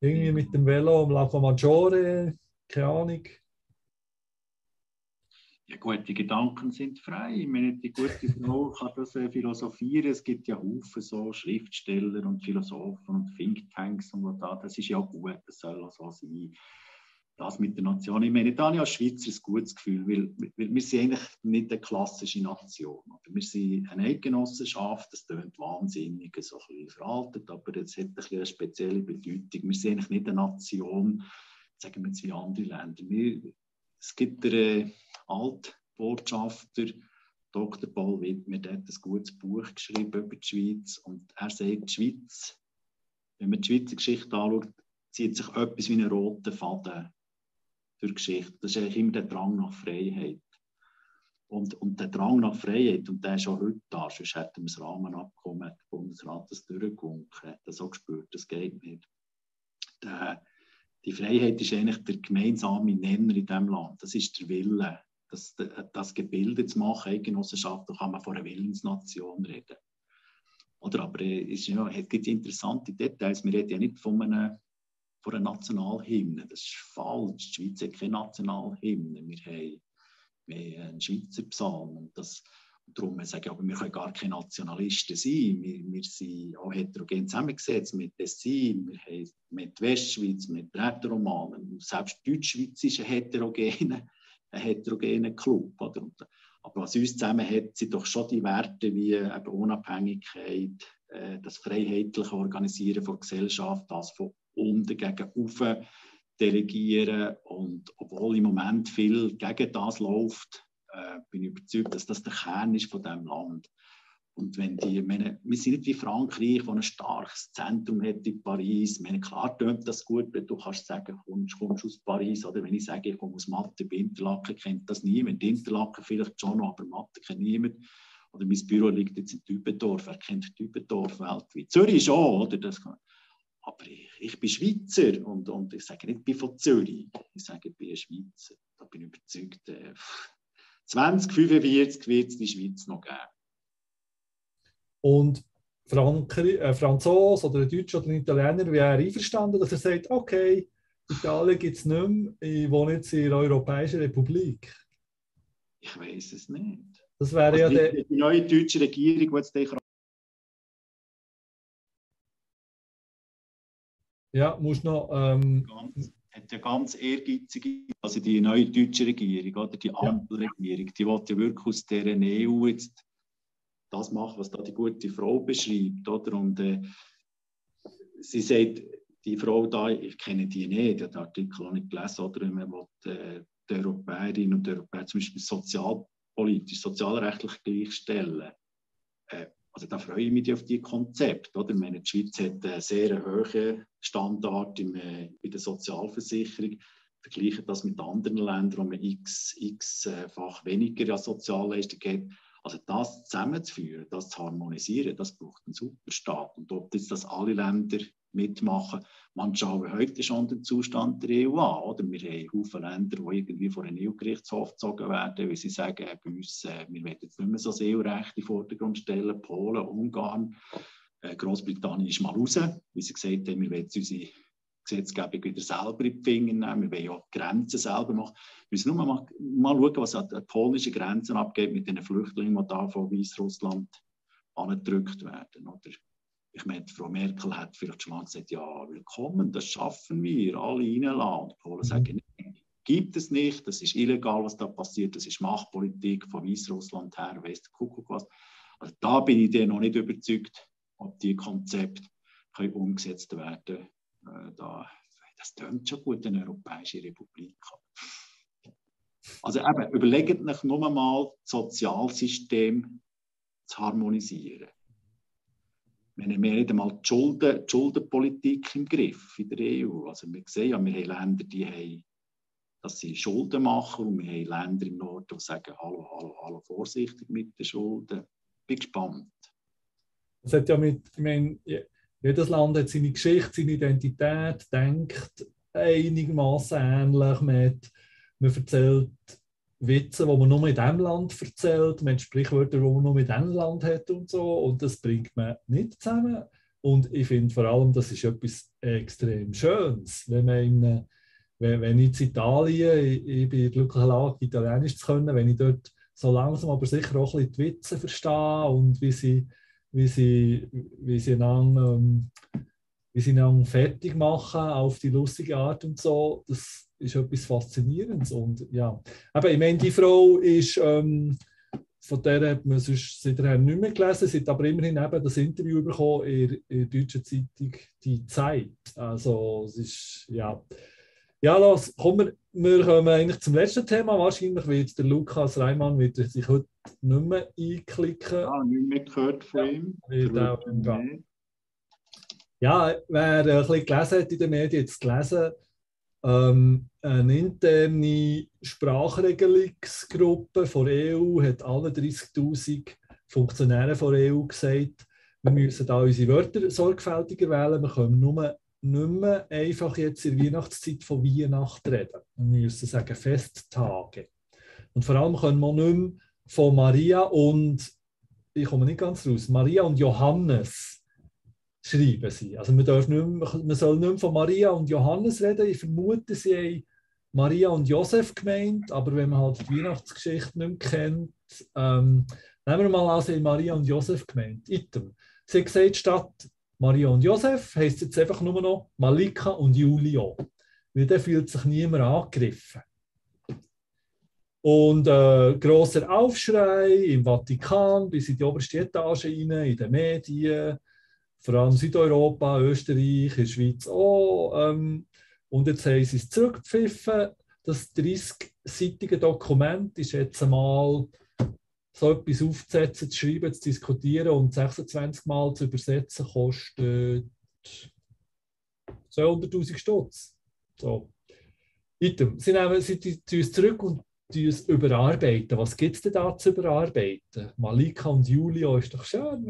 S1: irgendwie mit dem Velo am Lago Maggiore, keine Ahnung.
S2: Ja gut, die Gedanken sind frei. Ich meine, die gute Frau [LAUGHS] kann das äh, philosophieren. Es gibt ja Haufen so Schriftsteller und Philosophen und Thinktanks und was da. Das ist ja gut, das soll auch so sein. Das mit der Nation. Ich meine, da habe ich als Schweizer ein gutes Gefühl, weil, weil wir sind eigentlich nicht eine klassische Nation. Wir sind eine Eidgenossenschaft, das klingt wahnsinnig, so ein bisschen veraltet, aber es hat ein bisschen eine spezielle Bedeutung. Wir sind eigentlich nicht eine Nation, sagen wir jetzt wie andere Länder. Wir, es gibt eine Altbotschafter, Dr. Paul Wittmer, der hat ein gutes Buch geschrieben über die Schweiz und er sagt, die Schweiz, wenn man die Schweizer Geschichte anschaut, zieht sich etwas wie ein roter Faden durch die Geschichte. Das ist eigentlich immer der Drang nach Freiheit. Und, und der Drang nach Freiheit, und der ist auch heute da, sonst hätten wir das Rahmenabkommen, der Bundesrat das durchgewunken, hat das auch gespürt, das geht nicht. Der, die Freiheit ist eigentlich der gemeinsame Nenner in diesem Land. Das ist der Wille das, das Gebilde zu machen, Eigenossenschaft, da kann man von einer Willensnation reden. Oder aber es, ja, es gibt interessante Details. Wir reden ja nicht von einer, von einer Nationalhymne. Das ist falsch. Die Schweiz hat keine Nationalhymne. Wir haben, wir haben einen Schweizer Psalm. Und das, darum sage ich, aber wir können gar keine Nationalisten sein. Wir, wir sind auch heterogen zusammengesetzt mit Tessin, wir haben mit Westschweiz, mit Rätoromanen. Selbst Deutschschweiz ist ein heterogener ein heterogener Club. Oder? Aber was uns zusammen hat, sind doch schon die Werte wie eben Unabhängigkeit, äh, das freiheitliche Organisieren von Gesellschaft, das von unten gegen oben delegieren. Und obwohl im Moment viel gegen das läuft, äh, bin überzeugt, dass das der Kern ist von diesem Land. Und wenn die, meine, wir sind nicht wie Frankreich, das ein starkes Zentrum hat in Paris. Meine, klar tönt das gut, wenn du kannst sagen, kommst, kommst aus Paris. Oder wenn ich sage, ich komme aus Mathe, bei Interlaken kennt das niemand. Interlaken vielleicht schon noch, aber Mathe kennt niemand. Oder mein Büro liegt jetzt in Dübendorf. Wer kennt Dübendorf weltweit? Zürich schon, oder? Das aber ich, ich, bin Schweizer und, und ich sage nicht, ich bin von Zürich. Ich sage, ich bin ein Schweizer. Da bin ich überzeugt, äh, 2045 wird es die Schweiz noch geben.
S1: Und Frankreich, äh, Franzose oder ein Deutscher oder ein Italiener wäre einverstanden, dass er sagt, okay, Italien gibt es nicht mehr, ich wohne jetzt in der Europäischen Republik.
S2: Ich weiß es nicht.
S1: Das wäre also ja die,
S2: die neue deutsche Regierung, die jetzt
S1: Ja, muss noch. Ähm,
S2: ganz, hat ja ganz ehrgeizige, also die neue deutsche Regierung oder die Ampelregierung, die will ja wirklich aus dieser EU jetzt das machen, was da die gute Frau beschreibt. Oder? Und äh, sie sagt, die Frau da, ich kenne die nicht, den Artikel auch nicht gelesen, oder wenn man will, äh, die Europäerinnen und Europäer zum Beispiel sozialpolitisch, sozialrechtlich gleichstellen. Äh, also da freue ich mich auf die Konzepte. Oder? Ich meine, die Schweiz hat einen sehr hohen Standard im, äh, in der Sozialversicherung. Vergleichen das mit anderen Ländern, wo man x, x-fach weniger an Sozialleistungen hat. Also das zusammenzuführen, das zu harmonisieren, das braucht einen Superstaat. Und ob jetzt das alle Länder mitmachen, man schaut heute schon den Zustand der EU an. Oder? Wir haben Haufen Länder, die irgendwie vor einen EU-Gerichtshof gezogen werden, weil sie sagen, bei uns, wir werden jetzt nicht mehr so das EU-Recht in den Vordergrund stellen. Polen, Ungarn, äh, Großbritannien ist mal raus, wie sie gesagt haben, wir wollen unsere Gesetzgebung wieder selber in die Finger nehmen. Wir wollen ja Grenzen selber machen. Wir müssen nur mal, mal schauen, was an den polnischen Grenzen abgeht mit den Flüchtlingen, die da von Weißrussland angedrückt werden. Oder ich meine, Frau Merkel hat vielleicht schon mal gesagt, ja, willkommen, das schaffen wir, alle reinlassen. Die Polen sagen, nein, gibt es nicht, das ist illegal, was da passiert, das ist Machtpolitik von Weißrussland her, der Kuckuck was. Also da bin ich dir noch nicht überzeugt, ob die Konzepte umgesetzt werden können äh, da, das tönt schon gut, eine Europäische Republik. Also eben, überlegt euch nur mal, das Sozialsystem zu harmonisieren. Wir haben nicht einmal die, Schulden, die Schuldenpolitik im Griff in der EU. Also wir sehen ja, wir haben Länder, die haben, dass sie Schulden machen und wir haben Länder im Norden, die sagen, hallo, hallo, hallo, vorsichtig mit den Schulden. Ich bin gespannt.
S1: Das hat ja mit, ich meine, jedes Land hat seine Geschichte, seine Identität, denkt einigermaßen ähnlich. Hat, man erzählt Witze, die man nur in diesem Land erzählt, man Sprichwörter, die man nur in diesem Land hat und so. Und das bringt man nicht zusammen. Und ich finde vor allem, das ist etwas extrem Schönes, wenn man in wenn, wenn ich in Italien, ich, ich bin in der Lage, Italienisch zu können, wenn ich dort so langsam aber sicher auch ein bisschen die Witze verstehe und wie sie, wie sie, wie sie einander, ähm, wie sie einander fertig machen auf die lustige Art und so, das ist etwas Faszinierendes. Und ja, aber ich meine, die Frau ist, ähm, von der hat man sonst seither nicht mehr gelesen, sie hat aber immerhin eben das Interview bekommen in, in der deutschen Zeitung «Die Zeit». Also es ist, ja... Ja, los, komm, wir, wir kommen eigentlich zum letzten Thema. Wahrscheinlich wird der Lukas Reimann wird sich heute nicht mehr einklicken.
S2: Ja, nicht mehr gehört von ihm. Ja,
S1: ja, wer ein bisschen gelesen hat in den Medien, jetzt gelesen, ähm, eine interne Sprachregelungsgruppe von EU hat alle 30.000 Funktionäre von EU gesagt, wir müssen da unsere Wörter sorgfältiger wählen, wir können nur nicht mehr einfach jetzt in der Weihnachtszeit von Weihnachten reden. Wir müssen sagen Festtage. Und vor allem können wir nicht mehr von Maria und, ich komme nicht ganz raus, Maria und Johannes schreiben sie. Also man, darf nicht mehr, man soll nicht mehr von Maria und Johannes reden. Ich vermute, sie haben Maria und Josef gemeint, aber wenn man halt die Weihnachtsgeschichte nicht mehr kennt, ähm, nehmen wir mal an, sie haben Maria und Josef gemeint. Item. Sie haben statt Maria und Josef heisst jetzt einfach nur noch Malika und Julio. Weil dann fühlt sich niemand angegriffen. Und äh, großer Aufschrei im Vatikan bis in die oberste Etage rein, in den Medien, vor allem Südeuropa, Österreich, in der Schweiz auch. Ähm, und jetzt haben sie es zurückgepfiffen. Das 30-seitige Dokument ist jetzt einmal so etwas aufzusetzen, zu schreiben, zu diskutieren und 26 Mal zu übersetzen, kostet 200.000 Stutz. So. Item. Sie nehmen sie uns zurück und uns überarbeiten. Was gibt es denn da zu überarbeiten? Malika und Julio ist doch schön,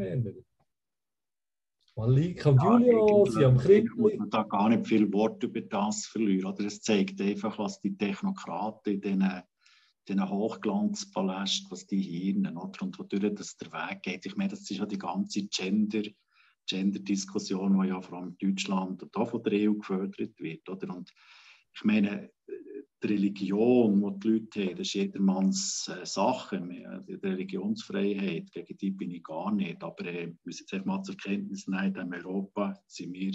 S1: Malika und ja, Julio, sie haben Krippli.
S2: Man da gar nicht viel Wort über das verlieren. Oder es zeigt einfach, was die Technokraten in diesen diesen Hochglanzpalästen, was die Hirnen, oder? und wodurch das der Weg geht. Ich meine, das ist ja die ganze Gender, Gender-Diskussion, die ja vor allem in Deutschland und auch von der EU gefördert wird. Oder? Und ich meine, die Religion, die die Leute haben, das ist jedermanns äh, Sache. Die Religionsfreiheit, gegen die bin ich gar nicht. Aber äh, wir müssen jetzt mal zur Kenntnis nehmen, in Europa sind wir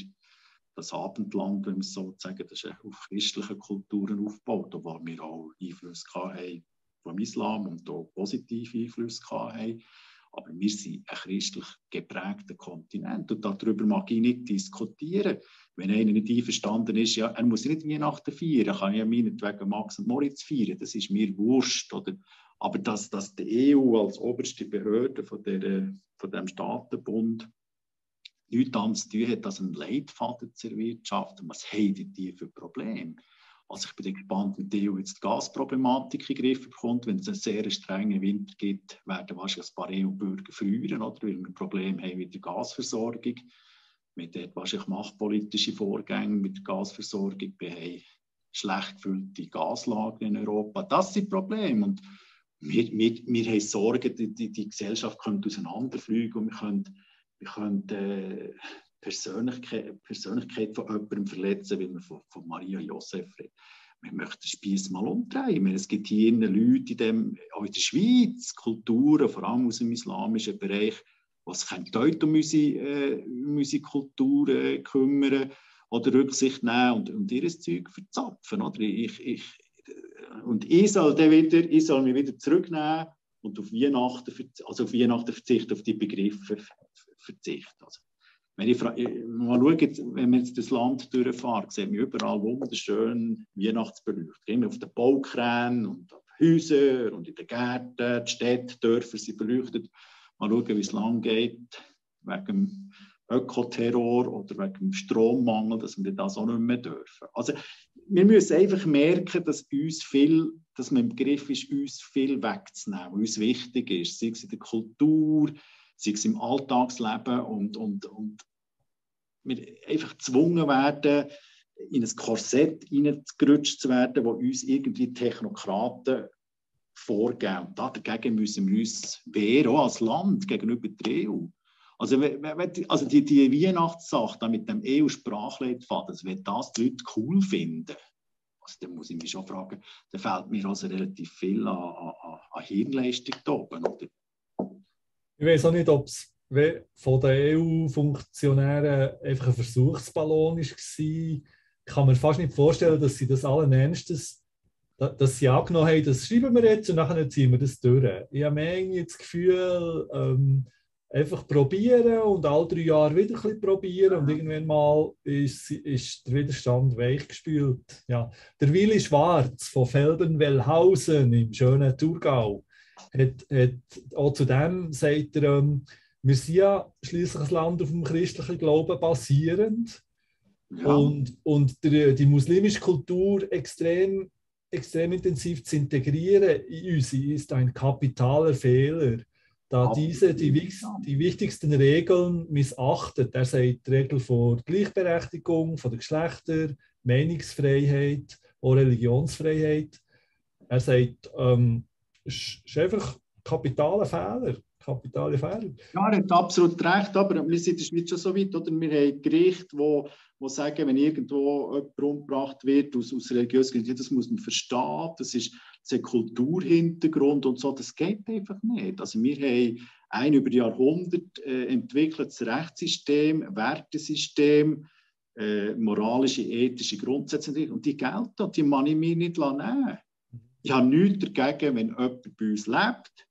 S2: das Abendland, wenn wir so sagen, das ist auf christlichen Kulturen aufgebaut, wo wir auch Einfluss haben vom Islam und auch positive Einfluss haben. Aber wir sind ein christlich geprägter Kontinent und darüber mag ich nicht diskutieren. Wenn einer nicht einverstanden ist, ja, er muss nicht Weihnachten feiern, er kann ja meinetwegen Max und Moritz feiern, das ist mir wurscht. Oder? Aber dass, dass die EU als oberste Behörde von, der, von dem Staatenbund nichts anderes zu tun hat, als einen Leitfaden zu erwirtschaften. Was haben die für Probleme? Also ich bin gespannt, wie die EU jetzt die Gasproblematik in den Griff bekommt. Wenn es einen sehr strengen Winter gibt, werden wahrscheinlich ein paar EU-Bürger frieren, oder? weil wir Probleme haben mit der Gasversorgung. Wir haben wahrscheinlich machtpolitische Vorgänge mit der Gasversorgung. Wir haben schlecht gefüllte Gaslagen in Europa. Das sind Probleme. Und wir, wir, wir haben Sorgen, die, die, die Gesellschaft könnte auseinanderfliegen und wir können wir können äh, Persönlichkeit, Persönlichkeit von jemandem verletzen, wie man von, von Maria Josef redet. Wir möchten den Spieß mal umdrehen. Meine, es gibt hier Leute, in dem, auch in der Schweiz, Kulturen, vor allem aus dem islamischen Bereich, was sich heute um unsere, äh, um unsere Kultur äh, kümmern oder Rücksicht nehmen und, und ihr Zeug verzapfen. Oder? Ich, ich, und ich soll, wieder, ich soll mich wieder zurücknehmen und auf Weihnachten, also auf Weihnachten verzichten, auf die Begriffe verzichten. Also, wenn ich mal schaue, wenn man jetzt das Land durchfährt, sieht man überall wunderschön Weihnachtsbeleuchtung. Immer auf den Baukränen und auf Häusern und in den Gärten, die Städte, Dörfer sind beleuchtet. Mal schauen, wie es lang geht, wegen dem Ökoterror oder wegen dem Strommangel, dass wir das auch nicht mehr dürfen. Also, wir müssen einfach merken, dass uns viel, dass man im Begriff ist, uns viel wegzunehmen, was uns wichtig ist, sei es in der Kultur, sei es im Alltagsleben und, und, und wir einfach gezwungen werden, in ein Korsett hineingerutscht zu werden, wo uns irgendwie Technokraten vorgeben. Und dagegen müssen wir uns wehren, auch als Land gegenüber der EU. Also, also die, die Weihnachtssache mit dem EU-Sprachleitfaden, wenn das die Leute cool finden, also dann muss ich mich schon fragen, da fehlt mir also relativ viel an, an, an Hirnleistung da oben. Oder?
S1: Ich weiß auch nicht, ob es von den EU-Funktionären einfach ein Versuchsballon war. Ich kann mir fast nicht vorstellen, dass sie das allen Ernstes, dass sie angenommen haben, das schreiben wir jetzt und nachher ziehen wir das durch. Ich habe mir das Gefühl, ähm, einfach probieren und alle drei Jahre wieder ein bisschen probieren und irgendwann mal ist, ist der Widerstand weichgespült. Ja. Der Willi Schwarz von Felden-Wellhausen im schönen Thurgau hat, hat auch zu dem sagt er, ähm, wir sind ja schließlich ein Land auf dem christlichen Glauben basierend ja. und, und der, die muslimische Kultur extrem, extrem intensiv zu integrieren in uns ist ein kapitaler Fehler da diese die, die, wichtigsten Regeln missachtet. Er sagt die Regel von Gleichberechtigung, von der Geschlechter, Meinungsfreiheit, auch Religionsfreiheit. Er sagt, ähm, ist einfach kapitaler Fehler. Kapitale Fehler.
S2: Ja, er hat absolut recht, aber wir sind in schon so weit, oder? Wir haben Gerichte, wo, wo sagen, wenn irgendwo jemand umgebracht wird aus, aus religiösen Gründen, das muss man verstehen, das ist ein Kulturhintergrund und so, das geht einfach nicht. Also wir haben ein über Jahrhunderte äh, entwickeltes Rechtssystem, Wertesystem, äh, moralische, ethische Grundsätze und die gelten, die man ich mir nicht nehmen. Ich habe nichts dagegen, wenn jemand bei uns lebt,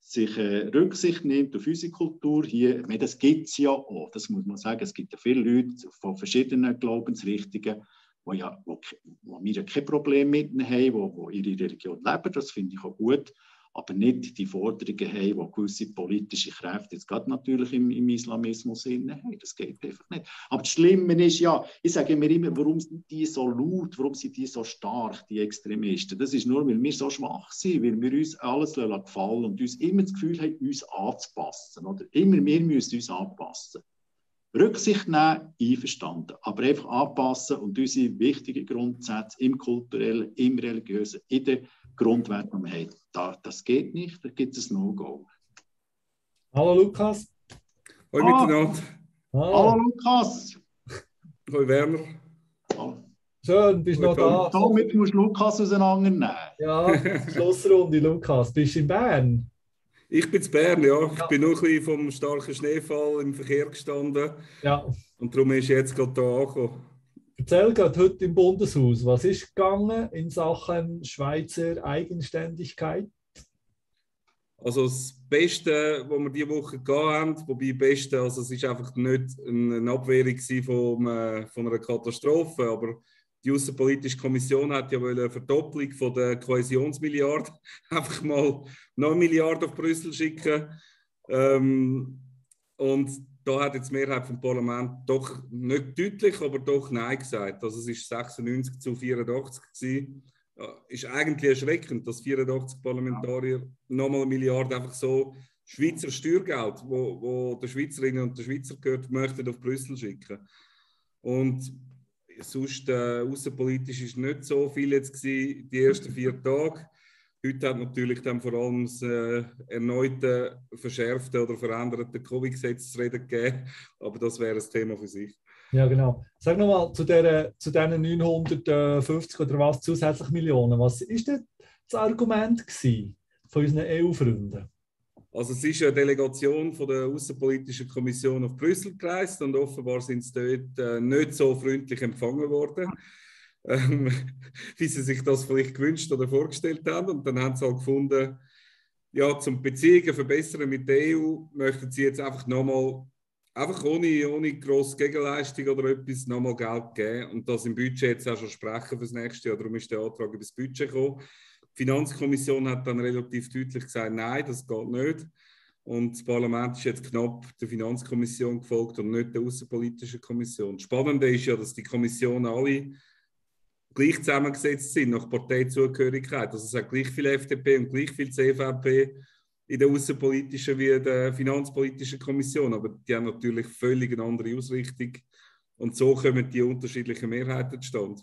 S2: sich äh, Rücksicht nimmt auf unsere Kultur. Hier, das gibt es ja auch, das muss man sagen. Es gibt ja viele Leute von verschiedenen Glaubensrichtungen, wo, ja, wo, wo wir ja kein Problem mit haben, wo ihre Religion leben. Das finde ich auch gut aber nicht die Forderungen haben, die gewisse politische Kräfte jetzt gerade natürlich im, im Islamismus haben. Das geht einfach nicht. Aber das Schlimme ist ja, ich sage mir immer, warum sind die so laut, warum sind die so stark, die Extremisten? Das ist nur, weil wir so schwach sind, weil wir uns alles gefallen und uns immer das Gefühl haben, uns anzupassen. Oder? Immer wir müssen uns anpassen. Rücksicht nehmen, einverstanden, aber einfach anpassen und unsere wichtigen Grundsätze im kulturellen, im religiösen, in den Grundwerten, die wir haben, da, das geht nicht, da gibt es ein No-Go.
S1: Hallo Lukas.
S3: Hallo ah. miteinander.
S2: Hallo. Hallo Lukas.
S3: Hallo Werner.
S1: Schön, bist du noch da.
S2: Damit musst du Lukas auseinandernehmen.
S1: Ja, [LAUGHS] Schlussrunde, Lukas. Bist du in Bern?
S3: Ich bin in Bern, ja. Ich bin nur ein bisschen vom starken Schneefall im Verkehr gestanden.
S1: Ja.
S3: Und darum ist jetzt gerade hier angekommen.
S1: Erzähl gerade heute im Bundeshaus, was ist gegangen in Sachen Schweizer Eigenständigkeit?
S3: Also das Beste, was wir diese Woche gehabt haben, wobei Beste, also es ist einfach nicht eine Abwehrung von, äh, von einer Katastrophe, aber die Außenpolitische Kommission hat ja eine Verdopplung von der Kohäsionsmilliarde [LAUGHS] einfach mal noch eine Milliarde auf Brüssel schicken. Ähm, und da hat jetzt die Mehrheit vom Parlament doch nicht deutlich, aber doch Nein gesagt. Also es ist 96 zu 84 gewesen. Ist eigentlich erschreckend, dass 84 Parlamentarier nochmal eine Milliarde einfach so Schweizer Steuergeld, wo, wo der Schweizerinnen und der Schweizer gehört, möchten auf Brüssel schicken. Und sonst äh, außenpolitisch ist nicht so viel jetzt gewesen, die ersten [LAUGHS] vier Tage. Heute hat natürlich dann vor allem das äh, erneute verschärfte oder veränderte Covid-Gesetz zu reden gegeben, [LAUGHS] aber das wäre ein Thema für sich.
S1: Ja, genau. Sag nochmal zu, der, zu diesen 950 oder was zusätzlich Millionen. Was ist denn das Argument von unseren EU-Freunden?
S3: Also es ist eine Delegation von der Außenpolitischen Kommission auf Brüssel gereist und offenbar sind sie dort äh, nicht so freundlich empfangen worden ähm, [LAUGHS] wie sie sich das vielleicht gewünscht oder vorgestellt haben. Und dann haben sie halt gefunden, ja, zum Beziehungen verbessern mit der EU möchten sie jetzt einfach nochmal, einfach ohne, ohne grosse Gegenleistung oder etwas, nochmal Geld geben und das im Budget jetzt auch schon sprechen für das nächste Jahr. Darum ist der Antrag über das Budget gekommen. Die Finanzkommission hat dann relativ deutlich gesagt, nein, das geht nicht. Und das Parlament ist jetzt knapp der Finanzkommission gefolgt und nicht der Außenpolitischen Kommission. Das Spannende ist ja, dass die Kommission alle gleich zusammengesetzt sind nach Parteizugehörigkeit. Also es hat gleich viel FDP und gleich viel CVP in der außenpolitischen wie in der finanzpolitischen Kommission, aber die haben natürlich völlig eine andere Ausrichtung und so kommen die unterschiedlichen Mehrheiten zustande.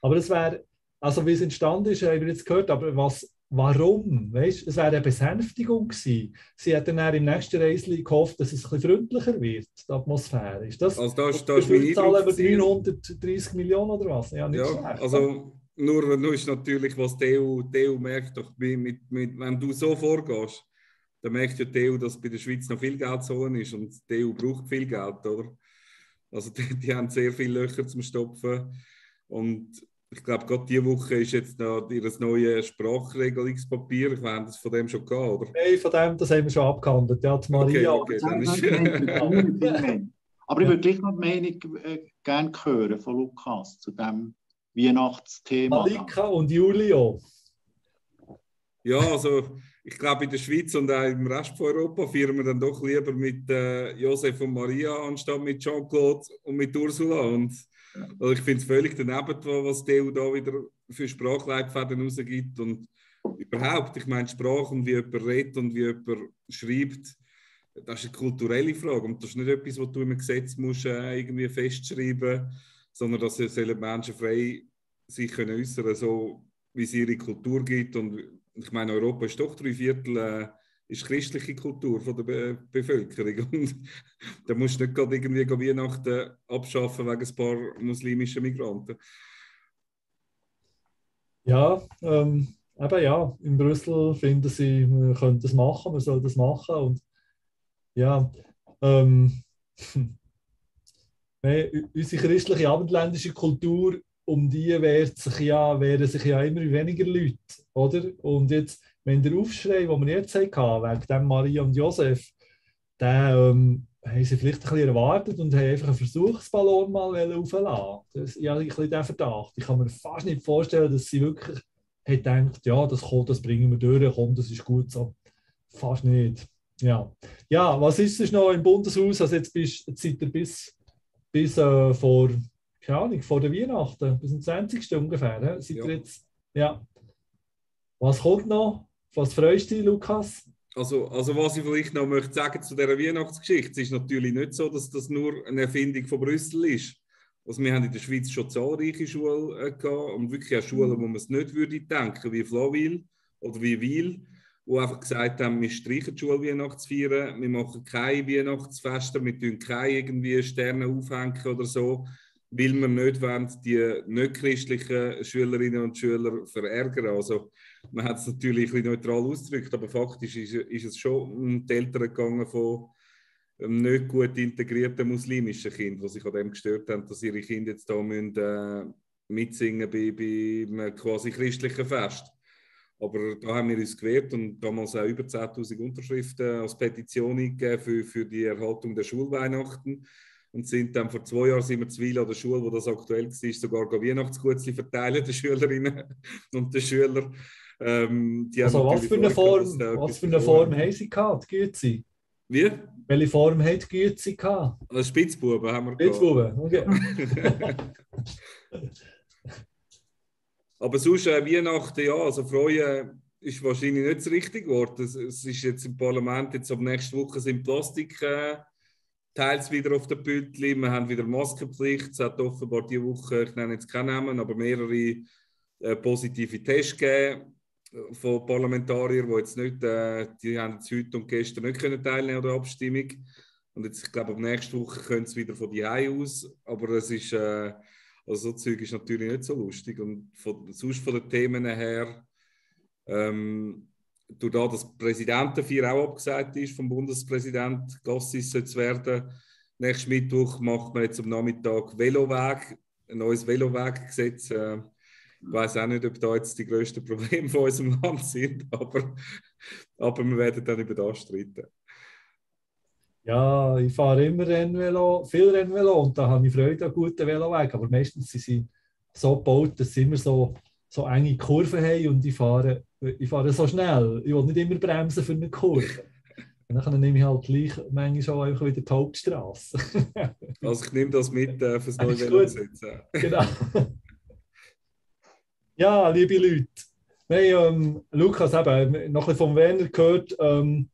S1: Aber das wäre, also wie es entstanden ist, haben wir jetzt gehört, aber was warum? Weißt, es wäre eine Besänftigung gewesen. Sie hätten dann im nächsten Reisli gehofft, dass es ein bisschen freundlicher wird, die Atmosphäre. Ist das,
S3: also da ist, da ist meine
S1: zahlen wir 930 Millionen oder was?
S3: Ja, ja also nur, nur ist natürlich, was die EU, die EU merkt, doch, mit, mit, wenn du so vorgehst, dann merkt ja die EU, dass bei der Schweiz noch viel Geld so ist und die EU braucht viel Geld, oder? Also [LAUGHS] die, die haben sehr viele Löcher zum Stopfen und ich glaube, gerade diese Woche ist jetzt noch ihr neues Sprachregelungspapier. Ich meine, das von dem schon gehabt, oder?
S1: Nein, von dem, das haben wir schon abgehandelt. Ja, die Maria.
S3: Okay, okay, dann ist...
S2: Aber ich würde dich noch die Meinung äh, gerne hören von Lukas zu dem Weihnachtsthema.
S1: Malika und Julio.
S3: Ja, also ich glaube, in der Schweiz und auch im Rest von Europa feiern wir dann doch lieber mit äh, Josef und Maria anstatt mit Jean-Claude und mit Ursula. Und also ich finde es völlig daneben, was die EU da wieder für Sprachleitfäden rausgibt. Und überhaupt, ich meine, Sprache und wie jemand redet und wie jemand schreibt, das ist eine kulturelle Frage. Und das ist nicht etwas, was du im Gesetz musst, äh, irgendwie festschreiben sondern dass sollen Menschen frei sich können äußern so wie es ihre Kultur gibt. Und ich meine, Europa ist doch drei Viertel äh, ist christliche Kultur von der Be Bevölkerung. [LAUGHS] Und da musst du nicht gerade irgendwie Weihnachten abschaffen wegen ein paar muslimischen Migranten.
S1: Ja, ähm, eben ja, in Brüssel finden sie, man könnte das machen, man soll das machen. Und ja, ähm, [LAUGHS] unsere christliche abendländische Kultur, um die wehrt sich ja, wehren sich ja immer weniger Leute, oder? Und jetzt, wenn der Aufschrei, den wir jetzt hatten, wegen dem Maria und Josef, den ähm, haben sie vielleicht ein bisschen erwartet und haben einfach einen Versuchsballon mal aufladen. Das, ich habe ein bisschen den Verdacht. Ich kann mir fast nicht vorstellen, dass sie wirklich gedacht ja, das kommt, das bringen wir durch, komm, das ist gut so. Fast nicht. Ja, ja was ist es noch im Bundeshaus? Also jetzt, bist, jetzt seid ihr bis bis äh, vor, keine Ahnung, vor der Weihnachten, bis zum 20. ungefähr. He? Seid ja. Jetzt, ja. Was kommt noch? Was freust du dich, Lukas?
S3: Also, also was ich vielleicht noch möchte sagen zu dieser Weihnachtsgeschichte, es ist natürlich nicht so, dass das nur eine Erfindung von Brüssel ist. Also wir haben in der Schweiz schon zahlreiche Schulen äh, gehabt und wirklich auch Schulen, wo man es nicht würde denken, wie Flawil oder wie Wil die einfach gesagt haben, wir streichen die Schulweihnachtsfeiern, wir machen keine Weihnachtsfeste, wir tun keine irgendwie Sterne aufhängen oder so, weil wir nicht wollen, die nicht christlichen Schülerinnen und Schüler verärgern. Also man hat es natürlich ein neutral ausgedrückt, aber faktisch ist, ist es schon um die Eltern gegangen von nicht gut integrierten muslimischen Kind, die sich an dem gestört haben, dass ihre Kinder jetzt da müssen, äh, mitsingen bei, bei einem quasi christlichen Fest. Aber da haben wir uns gewehrt und damals auch über 10.000 Unterschriften als Petition gegeben für, für die Erhaltung der Schulweihnachten. Und sind dann vor zwei Jahren sind wir zu Weil an der Schule, wo das aktuell war, sogar Weihnachtsgutzli verteilen, den Schülerinnen und den Schülern.
S1: Ähm, also was für eine Form, was für eine Form haben sie gehabt, Gützi?
S3: Wie?
S1: Welche Form hat Gützi gehabt?
S3: Also Spitzbuben haben wir
S1: Spitzbuben, okay. [LAUGHS]
S3: Aber sonst äh, Weihnachten, ja, also Freuen ist wahrscheinlich nicht das richtige Wort. Es, es ist jetzt im Parlament, jetzt ab nächster Woche sind Plastik äh, teils wieder auf der Bildli. Wir haben wieder Maskenpflicht. Es hat offenbar diese Woche, ich nenne jetzt keinen Namen, aber mehrere äh, positive Tests gegeben von Parlamentariern, die jetzt nicht, äh, die haben jetzt heute und gestern nicht können teilnehmen an der Abstimmung. Und jetzt, ich glaube, ab nächster Woche können sie wieder von die aus. Aber es ist äh, also so Zeug ist natürlich nicht so lustig. Und von, sonst von den Themen her, ähm, durch da, dass Präsidentenfeier auch abgesagt ist vom Bundespräsident, Gassis soll es werden. Nächsten Mittwoch macht man jetzt am Nachmittag Veloweg, ein neues Veloweggesetz. Äh, ich weiß auch nicht, ob da jetzt die grössten Probleme von unserem [LAUGHS] Land sind, aber, aber wir werden dann über das streiten.
S1: Ja, ich fahre immer Rennvelo, viel Rennvelo und da habe ich Freude an guten Velowegen. Aber meistens sind sie so gebaut, dass sie immer so, so enge Kurven haben und ich fahre, ich fahre so schnell. Ich will nicht immer bremsen für eine Kurve. Und dann nehme ich halt gleich manchmal schon einfach wieder die Hauptstraße.
S3: also ich nehme das mit äh, fürs [LAUGHS] neue Velogesetz.
S1: genau. [LAUGHS] ja, liebe Leute. Nein, ähm, Lukas, eben, noch ein bisschen von Werner gehört, ähm,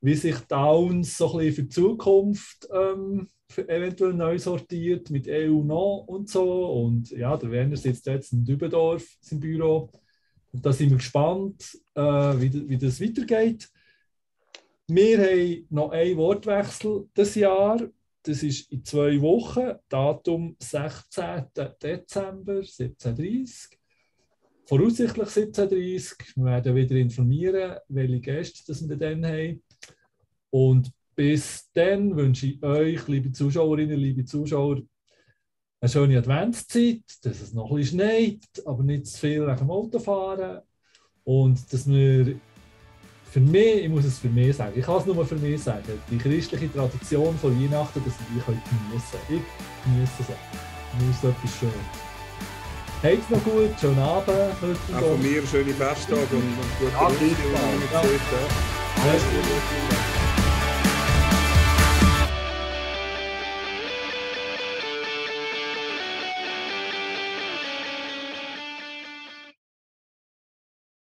S1: wie sich Downs so ein bisschen für die Zukunft ähm, für eventuell neu sortiert mit EU noch und so. Und ja, der Werner sitzt jetzt in Dübendorf, im Büro. Und da sind wir gespannt, äh, wie, wie das weitergeht. Wir haben noch einen Wortwechsel dieses Jahr. Das ist in zwei Wochen, Datum 16. Dezember 1730. Voraussichtlich 1730. Wir werden wieder informieren, welche Gäste das wir dann haben. Und bis dann wünsche ich euch, liebe Zuschauerinnen, liebe Zuschauer, eine schöne Adventszeit, dass es noch ein bisschen schneit, aber nicht zu viel nach dem Autofahren. Und dass wir für mich, ich muss es für mich sagen, ich kann es nur für mich sagen, die christliche Tradition von Weihnachten, dass wir die geniessen können. Ich genieße es. Mir ist etwas schön. Habt noch gut, schönen Abend.
S3: Auch von mir schöne Festtage und, und gute
S1: ja. Ja. Ja.